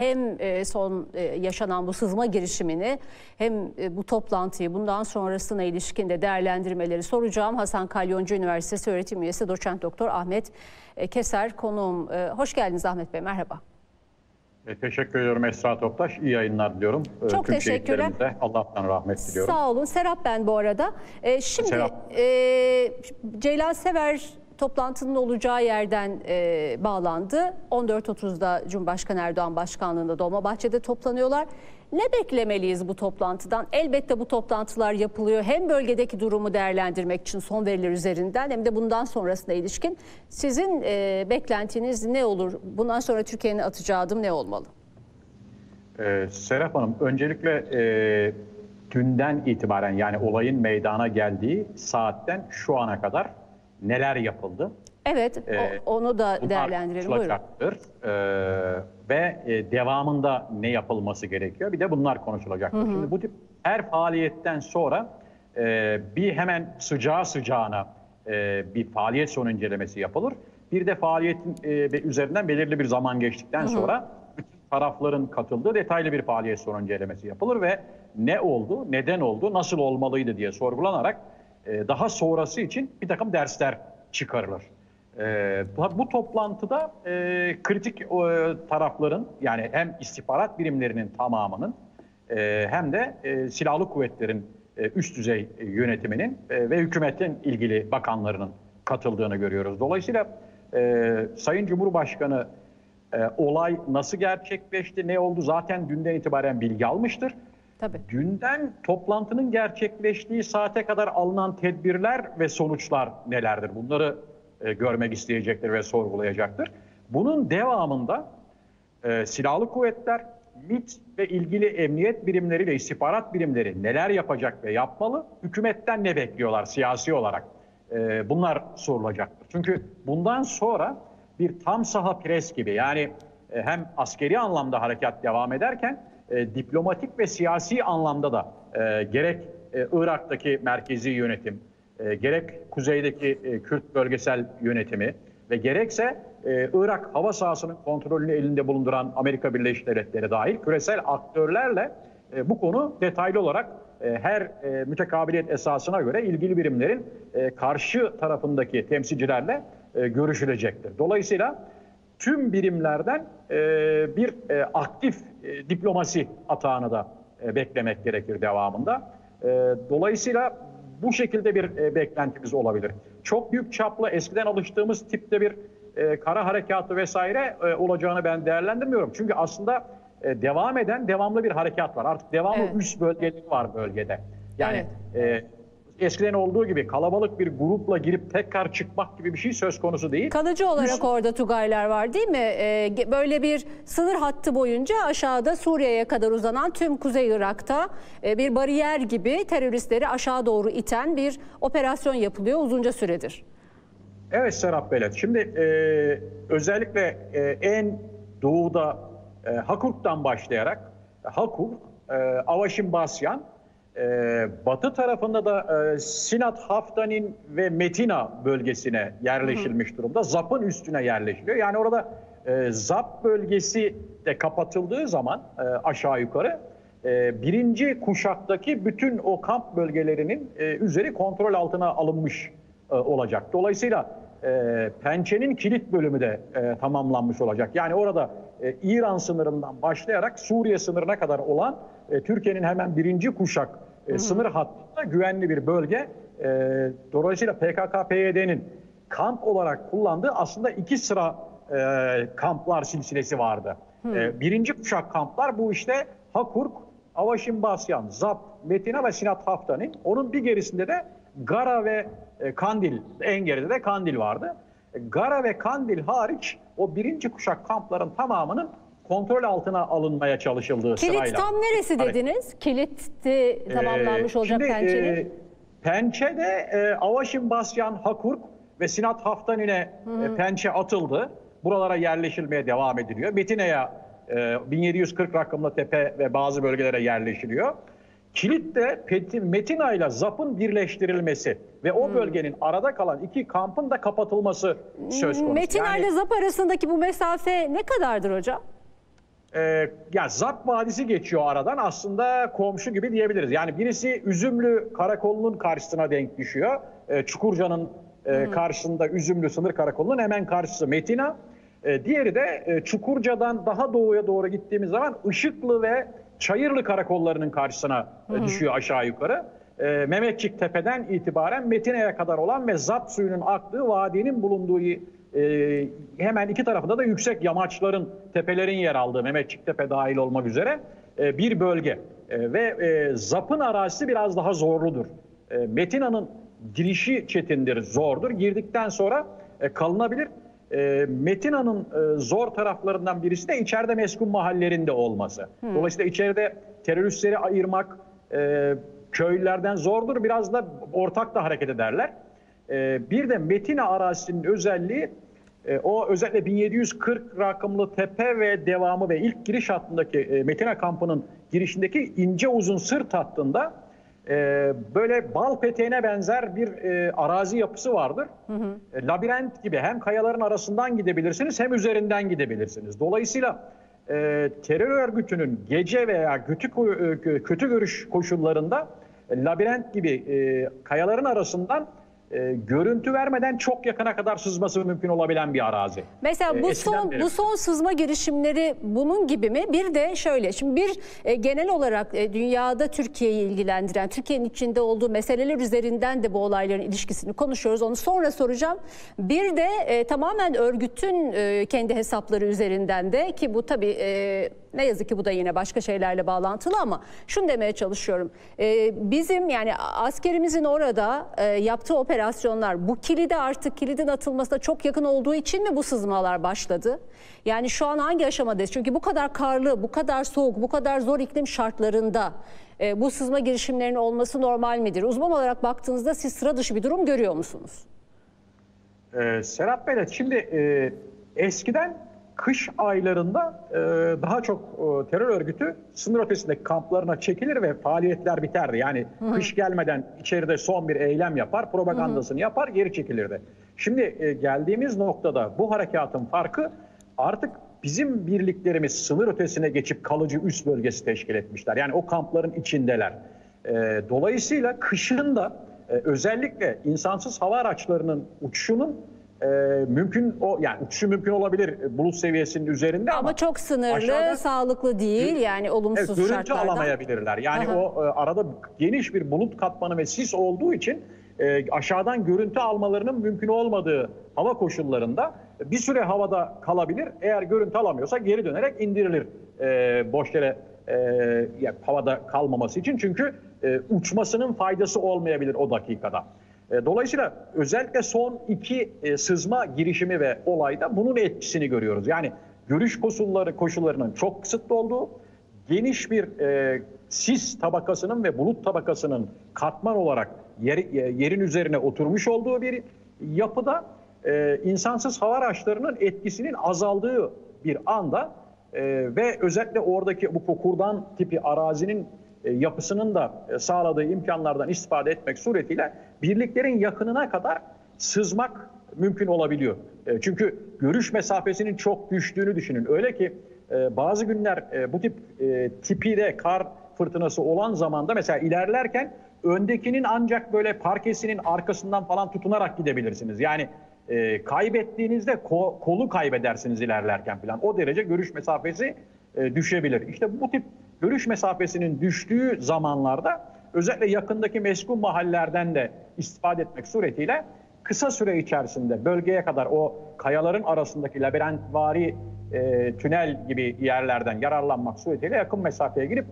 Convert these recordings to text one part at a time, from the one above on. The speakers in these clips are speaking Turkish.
hem e, son e, yaşanan bu sızma girişimini hem e, bu toplantıyı bundan sonrasına ilişkin de değerlendirmeleri soracağım. Hasan Kalyoncu Üniversitesi öğretim üyesi doçent doktor Ahmet Keser konuğum. Hoş geldiniz Ahmet Bey merhaba. teşekkür ediyorum Esra Toptaş. İyi yayınlar diliyorum. Çok Tüm teşekkürler. Allah'tan rahmet diliyorum. Sağ olun. Serap ben bu arada. şimdi Serap. E, Ceylan Sever toplantının olacağı yerden e, bağlandı. 14.30'da Cumhurbaşkanı Erdoğan başkanlığında Dolmabahçe'de toplanıyorlar. Ne beklemeliyiz bu toplantıdan? Elbette bu toplantılar yapılıyor. Hem bölgedeki durumu değerlendirmek için son veriler üzerinden hem de bundan sonrasına ilişkin. Sizin e, beklentiniz ne olur? Bundan sonra Türkiye'nin atacağı adım ne olmalı? Ee, Serap Hanım, öncelikle e, dünden itibaren yani olayın meydana geldiği saatten şu ana kadar neler yapıldı? Evet, ee, onu da değerlendirelim. Buyurun. Ee, ve e, devamında ne yapılması gerekiyor? Bir de bunlar konuşulacaktır. Hı hı. Şimdi bu tip her faaliyetten sonra e, bir hemen sıcağı sıcağına e, bir faaliyet sonu incelemesi yapılır. Bir de faaliyetin e, üzerinden belirli bir zaman geçtikten hı hı. sonra bütün tarafların katıldığı detaylı bir faaliyet sonu incelemesi yapılır ve ne oldu, neden oldu, nasıl olmalıydı diye sorgulanarak e, daha sonrası için bir takım dersler çıkarılır. E, bu toplantıda e, kritik tarafların yani hem istihbarat birimlerinin tamamının hem de silahlı kuvvetlerin üst düzey yönetiminin ve hükümetin ilgili bakanlarının katıldığını görüyoruz. Dolayısıyla Sayın Cumhurbaşkanı olay nasıl gerçekleşti, ne oldu zaten dünden itibaren bilgi almıştır. Tabii. Dünden toplantının gerçekleştiği saate kadar alınan tedbirler ve sonuçlar nelerdir? Bunları e, görmek isteyecektir ve sorgulayacaktır. Bunun devamında e, silahlı kuvvetler, MİT ve ilgili emniyet birimleriyle istihbarat birimleri neler yapacak ve yapmalı? Hükümetten ne bekliyorlar siyasi olarak? E, bunlar sorulacaktır. Çünkü bundan sonra bir tam saha pres gibi yani e, hem askeri anlamda harekat devam ederken e, diplomatik ve siyasi anlamda da e, gerek e, Irak'taki merkezi yönetim, e, gerek kuzeydeki e, Kürt bölgesel yönetimi ve gerekse e, Irak hava sahasının kontrolünü elinde bulunduran Amerika Birleşik Devletleri dahil küresel aktörlerle e, bu konu detaylı olarak e, her e, mütekabiliyet esasına göre ilgili birimlerin e, karşı tarafındaki temsilcilerle e, görüşülecektir. Dolayısıyla tüm birimlerden e, bir e, aktif e, diplomasi atağını da e, beklemek gerekir devamında. E, dolayısıyla bu şekilde bir e, beklentimiz olabilir. Çok büyük çaplı eskiden alıştığımız tipte bir e, kara harekatı vesaire e, olacağını ben değerlendirmiyorum. Çünkü aslında e, devam eden devamlı bir harekat var. Artık devamlı evet. üst bölgeleri var bölgede. Yani evet. e, eskiden olduğu gibi kalabalık bir grupla girip tekrar çıkmak gibi bir şey söz konusu değil. Kalıcı olarak Üst... orada Tugaylar var değil mi? Ee, böyle bir sınır hattı boyunca aşağıda Suriye'ye kadar uzanan tüm Kuzey Irak'ta e, bir bariyer gibi teröristleri aşağı doğru iten bir operasyon yapılıyor uzunca süredir. Evet Serap Belet. Şimdi e, özellikle e, en doğuda e, Hakurk'tan başlayarak Hakurk, e, Avaşin Basyan ee, batı tarafında da e, Sinat Haftanin ve Metina bölgesine yerleşilmiş durumda. ZAP'ın üstüne yerleşiliyor. Yani orada e, ZAP bölgesi de kapatıldığı zaman e, aşağı yukarı e, birinci kuşaktaki bütün o kamp bölgelerinin e, üzeri kontrol altına alınmış e, olacak. Dolayısıyla e, pençenin kilit bölümü de e, tamamlanmış olacak. Yani orada e, İran sınırından başlayarak Suriye sınırına kadar olan e, Türkiye'nin hemen birinci kuşak e, sınır hattında güvenli bir bölge. E, dolayısıyla PKK-PYD'nin kamp olarak kullandığı aslında iki sıra e, kamplar silsilesi vardı. E, birinci kuşak kamplar bu işte Hakurk, Avaşin Basyan, Zap, Metina ve Sinat Haftan'ın. Onun bir gerisinde de Gara ve e, Kandil, en geride de Kandil vardı. E, Gara ve Kandil hariç o birinci kuşak kampların tamamının kontrol altına alınmaya çalışıldığı Kilit sırayla. tam neresi dediniz? Hani, Kilitti tamamlanmış ee, olacak şimdi, pençenin. E, pençede e, Avaşin Basyan, Hakurk ve Sinat Haftanin'e e, pençe atıldı. Buralara yerleşilmeye devam ediliyor. Betine'ye e, 1740 rakımlı tepe ve bazı bölgelere yerleşiliyor. Kilit de Metina ile ZAP'ın birleştirilmesi ve o bölgenin arada kalan iki kampın da kapatılması söz konusu. Metina ile yani, ZAP arasındaki bu mesafe ne kadardır hocam? E, ya Zap Vadisi geçiyor aradan aslında komşu gibi diyebiliriz. Yani birisi Üzümlü Karakolu'nun karşısına denk düşüyor. E, Çukurca'nın e, karşısında Üzümlü sınır karakolunun hemen karşısı Metina. E, diğeri de e, Çukurca'dan daha doğuya doğru gittiğimiz zaman Işıklı ve Çayırlı karakollarının karşısına e, düşüyor aşağı yukarı. E, Mehmetçik Tepe'den itibaren Metine'ye kadar olan ve Zap suyunun aktığı vadinin bulunduğu e, hemen iki tarafında da yüksek yamaçların, tepelerin yer aldığı Mehmetçik Tepe dahil olmak üzere e, bir bölge. E, ve e, Zap'ın arazisi biraz daha zorludur. E, Metina'nın girişi çetindir, zordur. Girdikten sonra e, kalınabilir. E, Metina'nın e, zor taraflarından birisi de içeride meskun mahallerinde olması. Dolayısıyla içeride teröristleri ayırmak e, köylülerden zordur. Biraz da ortak da hareket ederler. E, bir de Metina arazisinin özelliği e, o özellikle 1740 rakımlı tepe ve devamı ve ilk giriş hattındaki e, Metina kampının girişindeki ince uzun sırt hattında e, böyle bal peteğine benzer bir e, arazi yapısı vardır. E, labirent gibi hem kayaların arasından gidebilirsiniz hem üzerinden gidebilirsiniz. Dolayısıyla e, terör örgütünün gece veya kötü, kötü görüş koşullarında labirent gibi e, kayaların arasından e, görüntü vermeden çok yakına kadar sızması mümkün olabilen bir arazi. Mesela E, bu eskiden son beri. bu son sızma girişimleri bunun gibi mi? Bir de şöyle. Şimdi bir e, genel olarak e, dünyada Türkiye'yi ilgilendiren, Türkiye'nin içinde olduğu meseleler üzerinden de bu olayların ilişkisini konuşuyoruz. Onu sonra soracağım. Bir de e, tamamen örgütün e, kendi hesapları üzerinden de ki bu tabii e, ne yazık ki bu da yine başka şeylerle bağlantılı ama şunu demeye çalışıyorum. Ee, bizim yani askerimizin orada e, yaptığı operasyonlar bu kilide artık kilidin atılmasına çok yakın olduğu için mi bu sızmalar başladı? Yani şu an hangi aşamadayız? Çünkü bu kadar karlı, bu kadar soğuk, bu kadar zor iklim şartlarında e, bu sızma girişimlerinin olması normal midir? Uzman olarak baktığınızda siz sıra dışı bir durum görüyor musunuz? Ee, Serap Bey, şimdi e, eskiden kış aylarında e, daha çok e, terör örgütü sınır ötesindeki kamplarına çekilir ve faaliyetler biterdi. Yani kış gelmeden içeride son bir eylem yapar, propagandasını yapar, geri çekilirdi. Şimdi e, geldiğimiz noktada bu harekatın farkı artık bizim birliklerimiz sınır ötesine geçip kalıcı üst bölgesi teşkil etmişler. Yani o kampların içindeler. E, dolayısıyla kışın da e, özellikle insansız hava araçlarının uçuşunun e, mümkün o yani uçuşu mümkün olabilir bulut seviyesinin üzerinde ama, Ama çok sınırlı, aşağıda- sağlıklı değil yani Evet, olumsuz görüntü şartlardan. alamayabilirler. Yani Aha. o e, arada geniş bir bulut katmanı ve sis olduğu için e, aşağıdan görüntü almalarının mümkün olmadığı hava koşullarında bir süre havada kalabilir. Eğer görüntü alamıyorsa geri dönerek indirilir e, boş yere e, ya, havada kalmaması için. Çünkü e, uçmasının faydası olmayabilir o dakikada. E, Dolayısıyla özellikle son iki e, sızma girişimi ve olayda bunun etkisini görüyoruz. Yani görüş koşulları koşullarının çok kısıtlı olduğu, geniş bir e, sis tabakasının ve bulut tabakasının katman olarak yer, yerin üzerine oturmuş olduğu bir yapıda insansız hava araçlarının etkisinin azaldığı bir anda ve özellikle oradaki bu kokurdan tipi arazinin yapısının da e, sağladığı imkanlardan istifade etmek suretiyle birliklerin yakınına kadar sızmak mümkün olabiliyor. E, Çünkü görüş mesafesinin çok düştüğünü düşünün. Öyle ki e, bazı günler e, bu tip e, tipi de kar fırtınası olan zamanda mesela ilerlerken öndekinin ancak böyle parkesinin arkasından falan tutunarak gidebilirsiniz. Yani e, kaybettiğinizde ko- kolu kaybedersiniz ilerlerken falan. O derece görüş mesafesi e, düşebilir. İşte bu tip görüş mesafesinin düştüğü zamanlarda özellikle yakındaki meskun mahallelerden de istifade etmek suretiyle kısa süre içerisinde bölgeye kadar o kayaların arasındaki labirentvari e, tünel gibi yerlerden yararlanmak suretiyle yakın mesafeye girip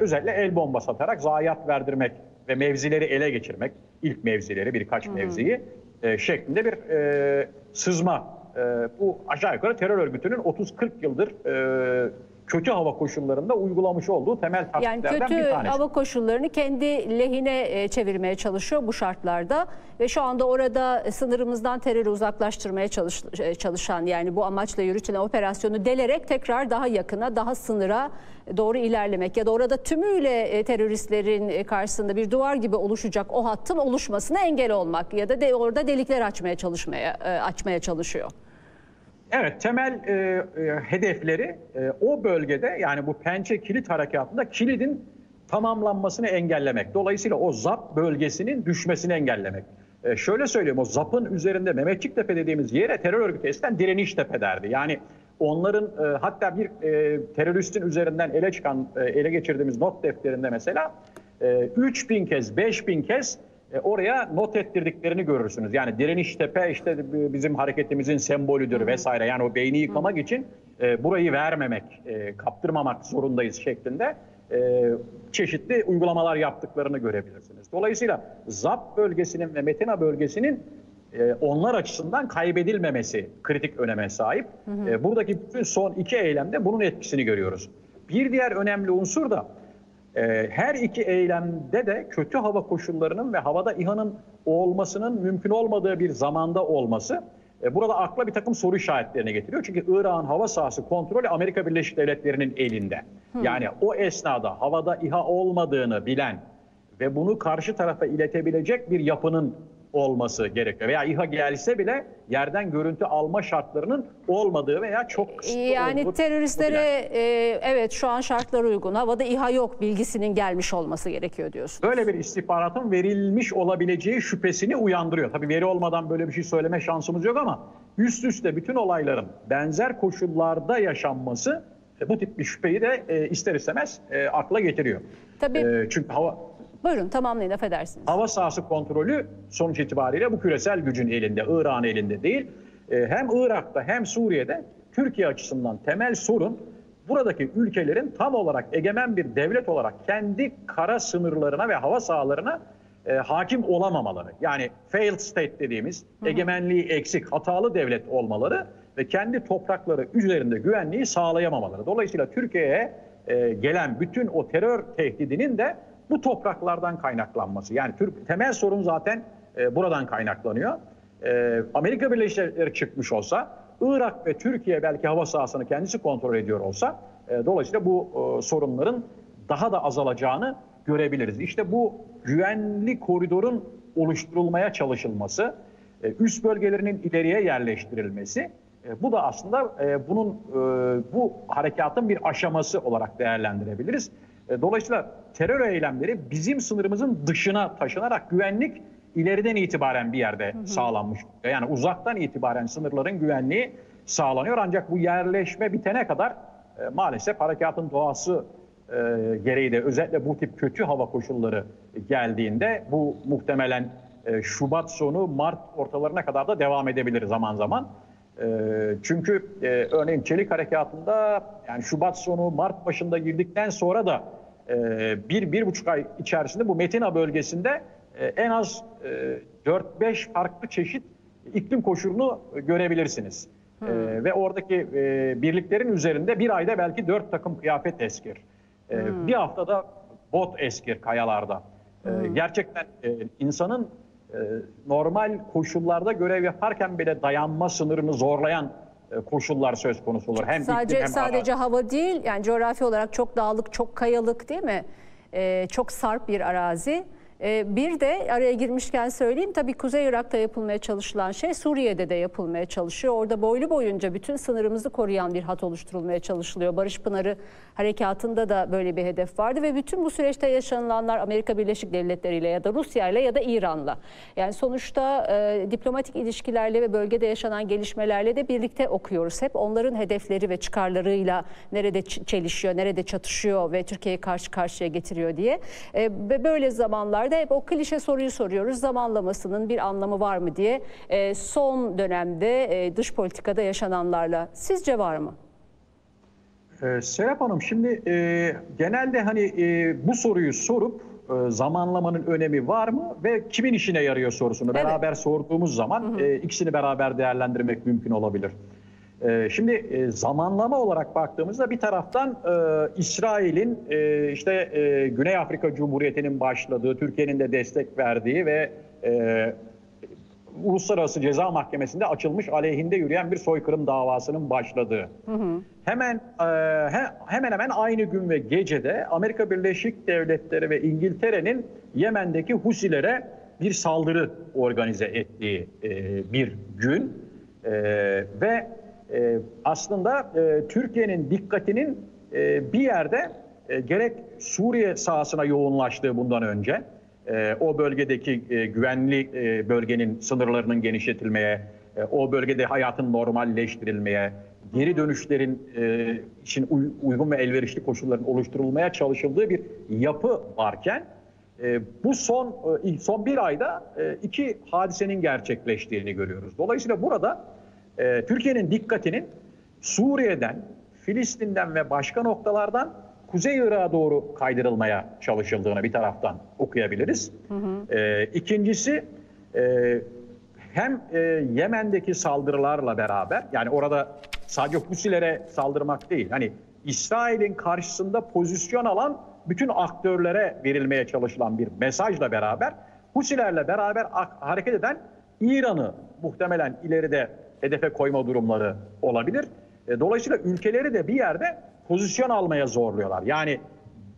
özellikle el bombası atarak zayiat verdirmek ve mevzileri ele geçirmek, ilk mevzileri birkaç mevziyi e, şeklinde bir e, sızma. E, bu aşağı yukarı terör örgütünün 30-40 yıldır e, kötü hava koşullarında uygulamış olduğu temel Yani taktiklerden kötü bir tanesi. hava koşullarını kendi lehine e, çevirmeye çalışıyor bu şartlarda ve şu anda orada sınırımızdan terörü uzaklaştırmaya çalış, e, çalışan yani bu amaçla yürütülen operasyonu delerek tekrar daha yakına, daha sınıra doğru ilerlemek ya da orada tümüyle e, teröristlerin e, karşısında bir duvar gibi oluşacak o hattın oluşmasına engel olmak ya da de, orada delikler açmaya çalışmaya e, açmaya çalışıyor. Evet, temel e, e, hedefleri e, o bölgede yani bu pençe kilit harekatında kilidin tamamlanmasını engellemek. Dolayısıyla o ZAP bölgesinin düşmesini engellemek. E, şöyle söyleyeyim o ZAP'ın üzerinde Mehmetçiktepe dediğimiz yere terör örgütü eskiden direniş tepe derdi. Yani onların e, hatta bir e, teröristin üzerinden ele çıkan, e, ele geçirdiğimiz not defterinde mesela e, 3000 kez, 5000 kez e, oraya not ettirdiklerini görürsünüz. Yani direniş tepe işte bizim hareketimizin sembolüdür vesaire. Yani o beyni yıkamak için e, burayı vermemek, e, kaptırmamak zorundayız şeklinde e, çeşitli uygulamalar yaptıklarını görebilirsiniz. Dolayısıyla ZAP bölgesinin ve Metina bölgesinin e, onlar açısından kaybedilmemesi kritik öneme sahip. Hı hı. E, buradaki bütün son iki eylemde bunun etkisini görüyoruz. Bir diğer önemli unsur da e, her iki eylemde de kötü hava koşullarının ve havada İHA'nın olmasının mümkün olmadığı bir zamanda olması e, burada akla bir takım soru işaretlerine getiriyor. Çünkü Irak'ın hava sahası kontrolü Amerika Birleşik Devletleri'nin elinde. Hmm. Yani o esnada havada İHA olmadığını bilen ve bunu karşı tarafa iletebilecek bir yapının olması gerekiyor. Veya İHA gelse bile yerden görüntü alma şartlarının olmadığı veya çok kısıtlı Yani teröristlere e, evet şu an şartlar uygun. Havada İHA yok bilgisinin gelmiş olması gerekiyor diyorsun. Böyle bir istihbaratın verilmiş olabileceği şüphesini uyandırıyor. Tabii veri olmadan böyle bir şey söyleme şansımız yok ama üst üste bütün olayların benzer koşullarda yaşanması e, bu tip bir şüpheyi de e, ister istemez e, akla getiriyor. Tabii. E, çünkü hava Buyurun tamamlayın affedersiniz. Hava sahası kontrolü sonuç itibariyle bu küresel gücün elinde, İran elinde değil. Ee, hem Irak'ta hem Suriye'de Türkiye açısından temel sorun buradaki ülkelerin tam olarak egemen bir devlet olarak kendi kara sınırlarına ve hava sahalarına e, hakim olamamaları. Yani failed state dediğimiz egemenliği eksik, hatalı devlet olmaları ve kendi toprakları üzerinde güvenliği sağlayamamaları. Dolayısıyla Türkiye'ye e, gelen bütün o terör tehdidinin de bu topraklardan kaynaklanması. Yani Türk temel sorun zaten e, buradan kaynaklanıyor. E, Amerika Birleşik Devletleri çıkmış olsa, Irak ve Türkiye belki hava sahasını kendisi kontrol ediyor olsa, e, dolayısıyla bu e, sorunların daha da azalacağını görebiliriz. İşte bu güvenli koridorun oluşturulmaya çalışılması, e, üst bölgelerinin ileriye yerleştirilmesi, e, bu da aslında e, bunun e, bu harekatın bir aşaması olarak değerlendirebiliriz. E, dolayısıyla terör eylemleri bizim sınırımızın dışına taşınarak güvenlik ileriden itibaren bir yerde hı hı. sağlanmış. Yani uzaktan itibaren sınırların güvenliği sağlanıyor. Ancak bu yerleşme bitene kadar e, maalesef harekatın doğası e, gereği de özellikle bu tip kötü hava koşulları geldiğinde bu muhtemelen e, Şubat sonu Mart ortalarına kadar da devam edebilir zaman zaman. E, çünkü e, örneğin Çelik Harekatı'nda yani Şubat sonu Mart başında girdikten sonra da e, bir, bir buçuk ay içerisinde bu Metina bölgesinde e, en az e, 4-5 farklı çeşit iklim koşulunu görebilirsiniz. Hmm. E, ve oradaki e, birliklerin üzerinde bir ayda belki dört takım kıyafet eskir. E, hmm. Bir haftada bot eskir kayalarda. E, hmm. Gerçekten e, insanın normal koşullarda görev yaparken bile dayanma sınırını zorlayan e, koşullar söz konusu olur. Hem sadece hem sadece arazi. hava değil yani coğrafi olarak çok dağlık, çok kayalık değil mi? Ee, çok sarp bir arazi. Ee, bir de araya girmişken söyleyeyim tabii Kuzey Irak'ta yapılmaya çalışılan şey Suriye'de de yapılmaya çalışıyor. Orada boylu boyunca bütün sınırımızı koruyan bir hat oluşturulmaya çalışılıyor. Barış Pınarı harekatında da böyle bir hedef vardı ve bütün bu süreçte yaşanılanlar Amerika Birleşik Devletleri ile ya da Rusya ile ya da İran'la. Yani sonuçta e, diplomatik ilişkilerle ve bölgede yaşanan gelişmelerle de birlikte okuyoruz. Hep onların hedefleri ve çıkarlarıyla nerede çelişiyor, nerede çatışıyor ve Türkiye'yi karşı karşıya getiriyor diye. E, ve böyle zamanlarda da hep o klişe soruyu soruyoruz. Zamanlamasının bir anlamı var mı diye. E, son dönemde e, dış politikada yaşananlarla sizce var mı? Ee, Serap Hanım şimdi e, genelde hani e, bu soruyu sorup e, zamanlamanın önemi var mı ve kimin işine yarıyor sorusunu evet. beraber sorduğumuz zaman hı hı. E, ikisini beraber değerlendirmek mümkün olabilir. Ee, şimdi e, zamanlama olarak baktığımızda bir taraftan e, İsrail'in e, işte Güney Afrika Cumhuriyeti'nin başladığı, Türkiye'nin de destek verdiği ve Uluslararası Ceza Mahkemesi'nde açılmış aleyhinde yürüyen bir soykırım davasının başladığı. Hı hı. Hemen hemen hemen aynı gün ve gecede Amerika Birleşik Devletleri ve İngiltere'nin Yemen'deki Husilere bir saldırı organize ettiği bir gün ve e, aslında e, Türkiye'nin dikkatinin e, bir yerde e, gerek Suriye sahasına yoğunlaştığı bundan önce e, o bölgedeki e, güvenli e, bölgenin sınırlarının genişletilmeye, e, o bölgede hayatın normalleştirilmeye, geri dönüşlerin e, için uy- uygun ve elverişli koşulların oluşturulmaya çalışıldığı bir yapı varken e, bu son e, son bir ayda e, iki hadisenin gerçekleştiğini görüyoruz. Dolayısıyla burada e, Türkiye'nin dikkatinin Suriye'den, Filistin'den ve başka noktalardan Kuzey Irak'a doğru kaydırılmaya çalışıldığını bir taraftan okuyabiliriz. E, ikincisi e, hem e, Yemen'deki saldırılarla beraber yani orada sadece Husilere saldırmak değil hani İsrail'in karşısında pozisyon alan bütün aktörlere verilmeye çalışılan bir mesajla beraber Husilerle beraber hareket eden İran'ı muhtemelen ileride hedefe koyma durumları olabilir. E, dolayısıyla ülkeleri de bir yerde pozisyon almaya zorluyorlar. Yani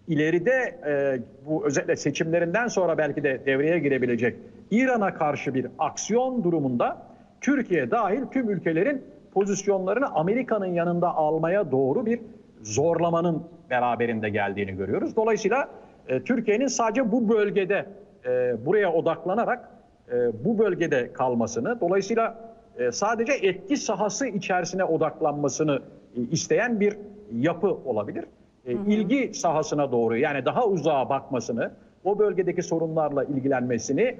ileride e, bu özellikle seçimlerinden sonra belki de devreye girebilecek İran'a karşı bir aksiyon durumunda Türkiye dahil tüm ülkelerin pozisyonlarını Amerika'nın yanında almaya doğru bir zorlamanın beraberinde geldiğini görüyoruz. Dolayısıyla e, Türkiye'nin sadece bu bölgede buraya odaklanarak bu bölgede kalmasını, dolayısıyla e, sadece etki sahası içerisine odaklanmasını e, isteyen bir yapı olabilir. E, ilgi sahasına doğru yani daha uzağa bakmasını, o bölgedeki sorunlarla ilgilenmesini e,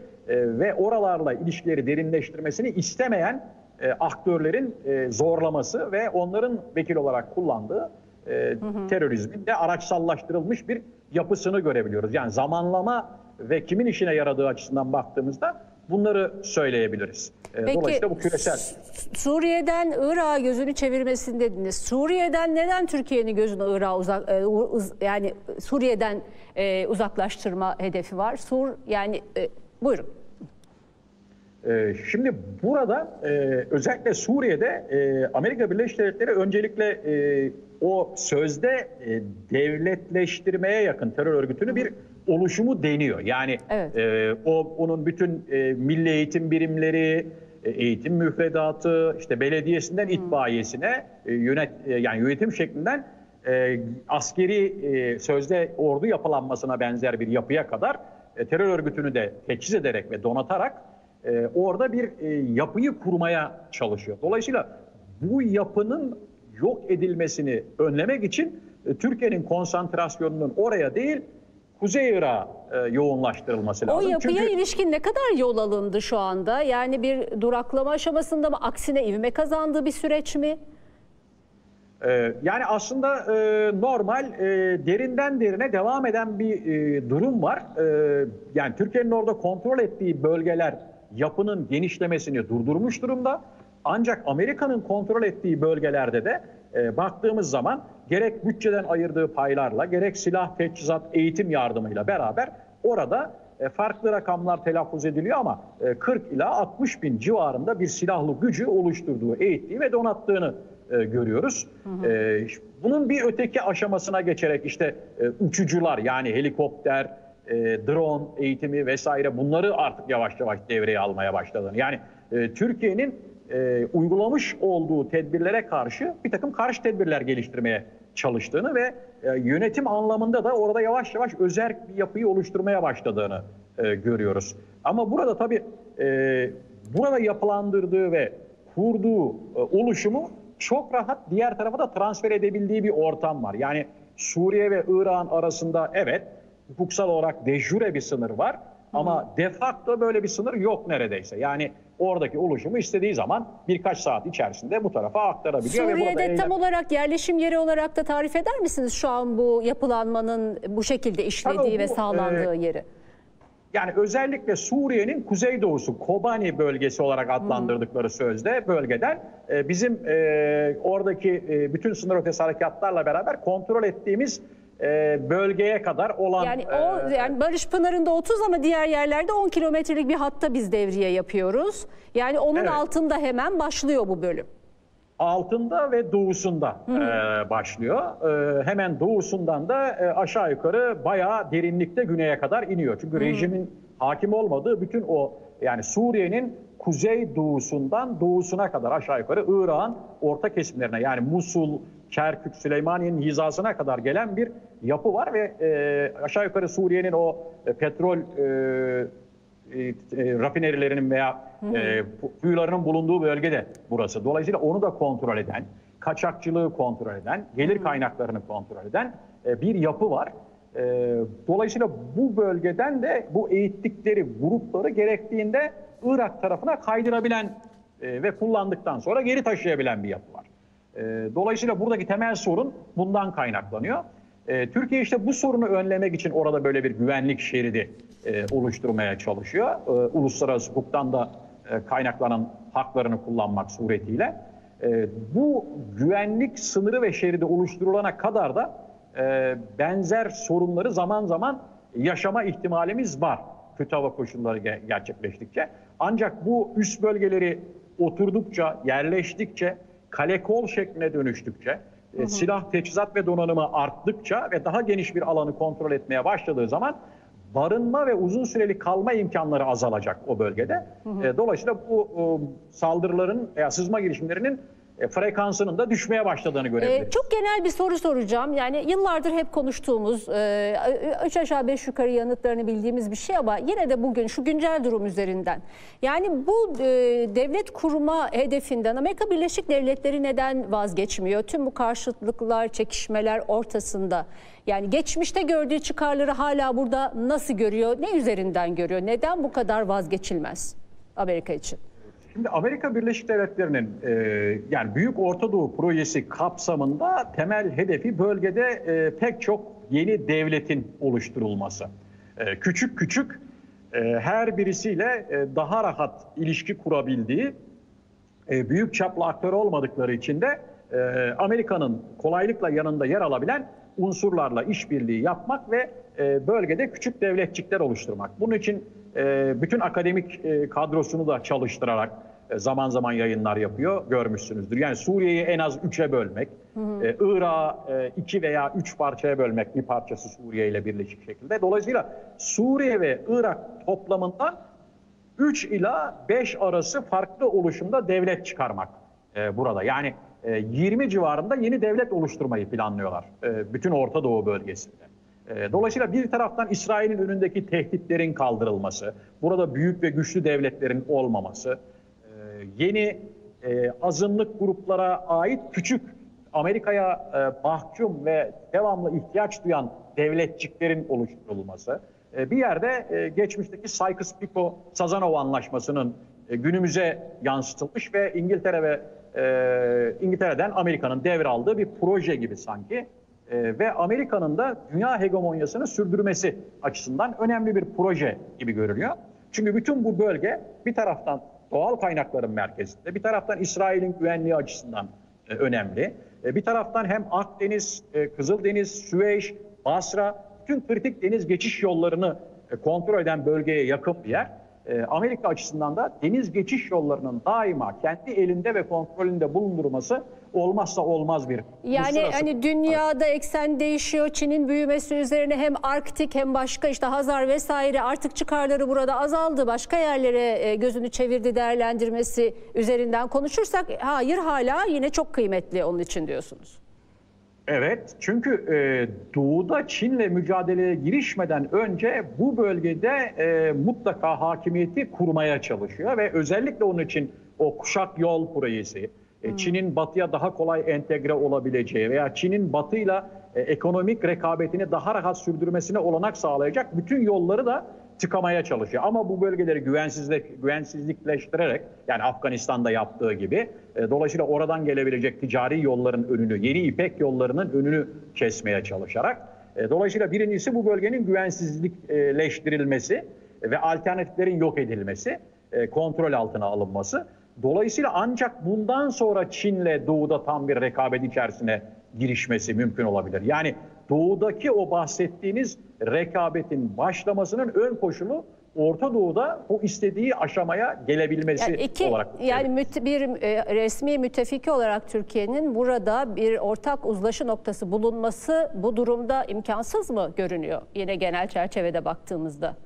ve oralarla ilişkileri derinleştirmesini istemeyen e, aktörlerin e, zorlaması ve onların vekil olarak kullandığı e, terörizmin de araçsallaştırılmış bir yapısını görebiliyoruz. Yani zamanlama ve kimin işine yaradığı açısından baktığımızda bunları söyleyebiliriz. E, Peki, Dolayısıyla bu küresel. Su- Suriye'den Irak'a gözünü çevirmesini dediniz. Suriye'den neden Türkiye'nin gözünü Irak'a uzak e, yani Suriye'den e, uzaklaştırma hedefi var? Sur yani e, buyurun. Ee, Şimdi burada e, özellikle Suriye'de e, Amerika Birleşik Devletleri öncelikle e, o sözde devletleştirmeye yakın terör örgütünü bir oluşumu deniyor. Yani Evet. e, o onun bütün e, milli eğitim birimleri, e, eğitim müfredatı, işte belediyesinden itfaiyesine e, yönet e, yani yönetim şeklinden e, askeri e, sözde ordu yapılanmasına benzer bir yapıya kadar e, terör örgütünü de teçhiz ederek ve donatarak e, orada bir e, yapıyı kurmaya çalışıyor. Dolayısıyla bu yapının yok edilmesini önlemek için e, Türkiye'nin konsantrasyonunun oraya değil Kuzey Irak'a e, yoğunlaştırılması O lazım. yapıya Çünkü- ilişkin ne kadar yol alındı şu anda? Yani bir duraklama aşamasında mı? Aksine ivme kazandığı bir süreç mi? Ee, yani aslında e, normal e, derinden derine devam eden bir e, durum var. E, yani Türkiye'nin orada kontrol ettiği bölgeler yapının genişlemesini durdurmuş durumda. Ancak Amerika'nın kontrol ettiği bölgelerde de e, baktığımız zaman gerek bütçeden ayırdığı paylarla gerek silah, teçhizat, eğitim yardımıyla beraber orada e, farklı rakamlar telaffuz ediliyor ama e, 40 ila 60 bin civarında bir silahlı gücü oluşturduğu, eğittiği ve donattığını e, görüyoruz. E, bunun bir öteki aşamasına geçerek işte e, uçucular yani helikopter, e, drone eğitimi vesaire bunları artık yavaş yavaş devreye almaya başladığını. Yani e, Türkiye'nin e, uygulamış olduğu tedbirlere karşı bir takım karşı tedbirler geliştirmeye çalıştığını ve e, yönetim anlamında da orada yavaş yavaş özerk bir yapıyı oluşturmaya başladığını e, görüyoruz. Ama burada tabii e, burada yapılandırdığı ve kurduğu e, oluşumu çok rahat diğer tarafa da transfer edebildiği bir ortam var. Yani Suriye ve İran arasında evet hukuksal olarak de jure bir sınır var ama de facto böyle bir sınır yok neredeyse. Yani oradaki oluşumu istediği zaman birkaç saat içerisinde bu tarafa aktarabiliyor. ve Suriye'de eylem- tam olarak yerleşim yeri olarak da tarif eder misiniz şu an bu yapılanmanın bu şekilde işlediği Tabii bu, ve sağlandığı e, yeri? Yani özellikle Suriye'nin kuzeydoğusu Kobani bölgesi olarak adlandırdıkları sözde bölgeden e, bizim e, oradaki e, bütün sınır ötesi harekatlarla beraber kontrol ettiğimiz e, bölgeye kadar olan Yani o e, yani Barış Pınarı'nda 30 ama diğer yerlerde 10 kilometrelik bir hatta biz devriye yapıyoruz. Yani onun Evet. altında hemen başlıyor bu bölüm. altında ve doğusunda e, başlıyor. E, hemen doğusundan da e, aşağı yukarı bayağı derinlikte güneye kadar iniyor. Çünkü rejimin hakim olmadığı bütün o yani Suriye'nin kuzey doğusundan doğusuna kadar aşağı yukarı Irak'ın orta kesimlerine yani Musul, Kerkük, Süleymaniye'nin hizasına kadar gelen bir yapı var ve e, aşağı yukarı Suriye'nin o e, petrol e, e, e, rafinerilerinin veya e, kuyularının bulunduğu bölgede burası. Dolayısıyla onu da kontrol eden, kaçakçılığı kontrol eden, gelir kaynaklarını kontrol eden e, bir yapı var. E, dolayısıyla bu bölgeden de bu eğittikleri grupları gerektiğinde Irak tarafına kaydırabilen e, ve kullandıktan sonra geri taşıyabilen bir yapı var. E, dolayısıyla buradaki temel sorun bundan kaynaklanıyor. E, Türkiye işte bu sorunu önlemek için orada böyle bir güvenlik şeridi e, oluşturmaya çalışıyor. E, uluslararası hukuktan da e, kaynaklanan haklarını kullanmak suretiyle. Bu güvenlik sınırı ve şeridi oluşturulana kadar da e, benzer sorunları zaman zaman yaşama ihtimalimiz var. Kötü hava koşulları ge- gerçekleştikçe. Ancak bu üst bölgeleri oturdukça, yerleştikçe, kale kol şekline dönüştükçe, e, silah, teçhizat ve donanımı arttıkça ve daha geniş bir alanı kontrol etmeye başladığı zaman barınma ve uzun süreli kalma imkanları azalacak o bölgede. E, dolayısıyla bu saldırıların veya sızma girişimlerinin e, frekansının da düşmeye başladığını görebiliriz. Ee, çok genel bir soru soracağım. Yani yıllardır hep konuştuğumuz, e, üç aşağı beş yukarı yanıtlarını bildiğimiz bir şey ama yine de bugün şu güncel durum üzerinden. Yani bu e, devlet kurma hedefinden Amerika Birleşik Devletleri neden vazgeçmiyor? Tüm bu karşıtlıklar, çekişmeler ortasında. Yani geçmişte gördüğü çıkarları hala burada nasıl görüyor? Ne üzerinden görüyor? Neden bu kadar vazgeçilmez Amerika için? Şimdi Amerika Birleşik Devletleri'nin e, yani Büyük Orta Doğu projesi kapsamında temel hedefi bölgede e, pek çok yeni devletin oluşturulması. E, küçük küçük e, her birisiyle e, daha rahat ilişki kurabildiği e, büyük çaplı aktör olmadıkları için de e, Amerika'nın kolaylıkla yanında yer alabilen unsurlarla işbirliği yapmak ve e, bölgede küçük devletçikler oluşturmak. Bunun için e, bütün akademik e, kadrosunu da çalıştırarak zaman zaman yayınlar yapıyor, görmüşsünüzdür. Yani Suriye'yi en az üçe bölmek, e, Irak'ı e, iki veya üç parçaya bölmek, bir parçası Suriye ile birleşik şekilde. Dolayısıyla Suriye ve Irak toplamından 3 ila 5 arası farklı oluşumda devlet çıkarmak e, burada. Yani e, 20 civarında yeni devlet oluşturmayı planlıyorlar e, bütün Orta Doğu bölgesinde. E, dolayısıyla bir taraftan İsrail'in önündeki tehditlerin kaldırılması, burada büyük ve güçlü devletlerin olmaması, e, yeni e, azınlık gruplara ait küçük Amerika'ya e, mahkum ve devamlı ihtiyaç duyan devletçiklerin oluşturulması, e, bir yerde e, geçmişteki Sykes-Picot-Sazanov anlaşmasının e, günümüze yansıtılmış ve İngiltere ve e, İngiltere'den Amerika'nın devraldığı bir proje gibi sanki E, ve Amerika'nın da dünya hegemonyasını sürdürmesi açısından önemli bir proje gibi görülüyor. Çünkü bütün bu bölge bir taraftan doğal kaynakların merkezinde, bir taraftan İsrail'in güvenliği açısından e, önemli. E, bir taraftan hem Akdeniz, e, Kızıldeniz, Süveyş, Basra, bütün kritik deniz geçiş yollarını e, kontrol eden bölgeye yakın bir yer. E, Amerika açısından da deniz geçiş yollarının daima kendi elinde ve kontrolünde bulundurması olmazsa olmaz bir Yani uluslararası- hani dünyada eksen değişiyor. Çin'in büyümesi üzerine hem Arktik hem başka işte Hazar vesaire artık çıkarları burada azaldı. Başka yerlere e, gözünü çevirdi değerlendirmesi üzerinden konuşursak hayır hala yine çok kıymetli onun için diyorsunuz. Evet, çünkü e, doğuda Çin'le mücadeleye girişmeden önce bu bölgede e, mutlaka hakimiyeti kurmaya çalışıyor ve özellikle onun için o kuşak yol projesi, e, Çin'in batıya daha kolay entegre olabileceği veya Çin'in batıyla e, ekonomik rekabetini daha rahat sürdürmesine olanak sağlayacak bütün yolları da tıkamaya çalışıyor. Ama bu bölgeleri güvensizlik, güvensizlikleştirerek yani Afganistan'da yaptığı gibi e, dolayısıyla oradan gelebilecek ticari yolların önünü, yeni ipek yollarının önünü kesmeye çalışarak e, dolayısıyla birincisi bu bölgenin güvensizlikleştirilmesi ve alternatiflerin yok edilmesi, e, kontrol altına alınması. Dolayısıyla ancak bundan sonra Çin'le doğuda tam bir rekabet içerisine girişmesi mümkün olabilir. Yani doğudaki o bahsettiğiniz rekabetin başlamasının ön koşulu Orta Doğu'da bu istediği aşamaya gelebilmesi Yani iki olarak. yani müt- bir e, resmi müttefiki olarak Türkiye'nin burada bir ortak uzlaşı noktası bulunması bu durumda imkansız mı görünüyor? Yine genel çerçevede baktığımızda.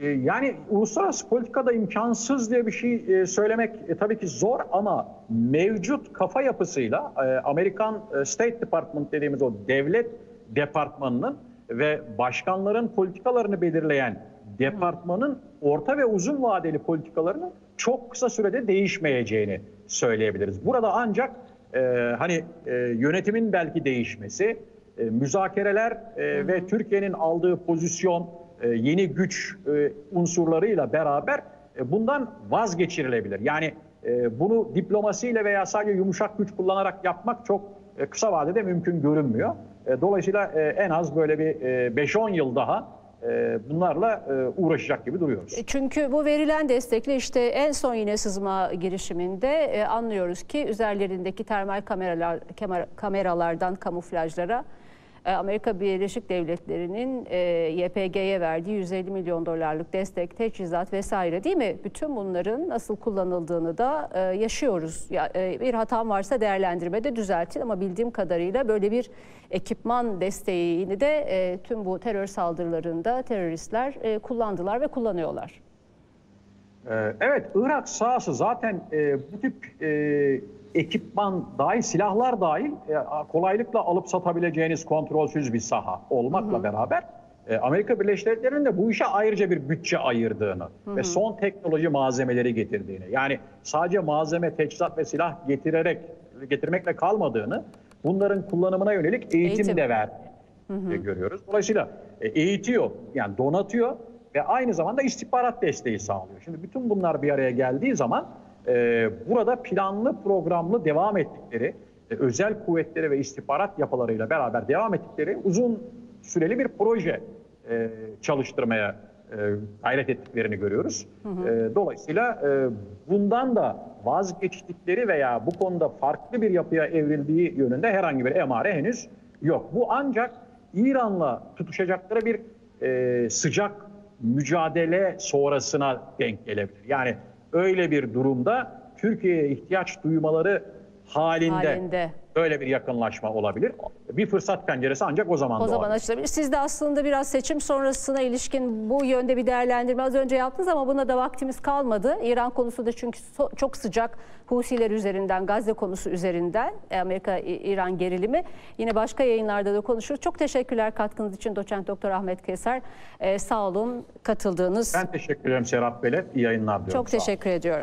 E, Yani uluslararası politikada imkansız diye bir şey e, söylemek e, tabii ki zor ama mevcut kafa yapısıyla e, Amerikan State Department dediğimiz o devlet departmanının ve başkanların politikalarını belirleyen departmanın orta ve uzun vadeli politikalarının çok kısa sürede değişmeyeceğini söyleyebiliriz. Burada ancak e, hani e, yönetimin belki değişmesi, e, müzakereler e, ve Türkiye'nin aldığı pozisyon yeni güç e, unsurlarıyla beraber e, bundan vazgeçirilebilir. Yani e, bunu diplomasiyle veya sadece yumuşak güç kullanarak yapmak çok e, kısa vadede mümkün görünmüyor. E, Dolayısıyla e, en az böyle bir e, 5-10 yıl daha e, bunlarla e, uğraşacak gibi duruyoruz. Çünkü bu verilen destekle işte en son yine sızma girişiminde e, anlıyoruz ki üzerlerindeki termal kameralar kameralardan kamuflajlara e, Amerika Birleşik Devletleri'nin e, YPG'ye verdiği 150 milyon dolarlık destek, teçhizat vesaire değil mi? Bütün bunların nasıl kullanıldığını da e, yaşıyoruz. Ya, e, bir hatam varsa değerlendirmede düzeltin ama bildiğim kadarıyla böyle bir ekipman desteğini de e, tüm bu terör saldırılarında teröristler e, kullandılar ve kullanıyorlar. Ee, Evet, Irak sahası zaten e, bu tip e, ekipman dahil, silahlar dahil e, kolaylıkla alıp satabileceğiniz kontrolsüz bir saha olmakla beraber e, Amerika Birleşik Devletleri'nin de bu işe ayrıca bir bütçe ayırdığını ve son teknoloji malzemeleri getirdiğini, yani sadece malzeme, teçhizat ve silah getirerek getirmekle kalmadığını, bunların kullanımına yönelik eğitim, Eğitim. de verdiğini e, görüyoruz. Dolayısıyla e, eğitiyor, yani donatıyor ve aynı zamanda istihbarat desteği sağlıyor. Şimdi bütün bunlar bir araya geldiği zaman e, burada planlı programlı devam ettikleri e, özel kuvvetleri ve istihbarat yapılarıyla beraber devam ettikleri uzun süreli bir proje e, çalıştırmaya e, gayret ettiklerini görüyoruz. E, dolayısıyla e, bundan da vazgeçtikleri veya bu konuda farklı bir yapıya evrildiği yönünde herhangi bir emare henüz yok. Bu ancak İran'la tutuşacakları bir e, sıcak mücadele sonrasına denk gelebilir. Yani öyle bir durumda Türkiye'ye ihtiyaç duymaları halinde, Halinde. böyle bir yakınlaşma olabilir. Bir fırsat penceresi ancak o zaman O zaman doğar. açılabilir. Siz de aslında biraz seçim sonrasına ilişkin bu yönde bir değerlendirme az önce yaptınız ama buna da vaktimiz kalmadı. İran konusu da çünkü so- çok sıcak. Husiler üzerinden, Gazze konusu üzerinden e, Amerika-İran gerilimi. Yine başka yayınlarda da konuşuruz. Çok teşekkürler katkınız için doçent doktor Ahmet Keser. E, sağ olun katıldığınız. Ben teşekkür ederim Serap Belet. İyi yayınlar diliyorum. Çok teşekkür ediyorum.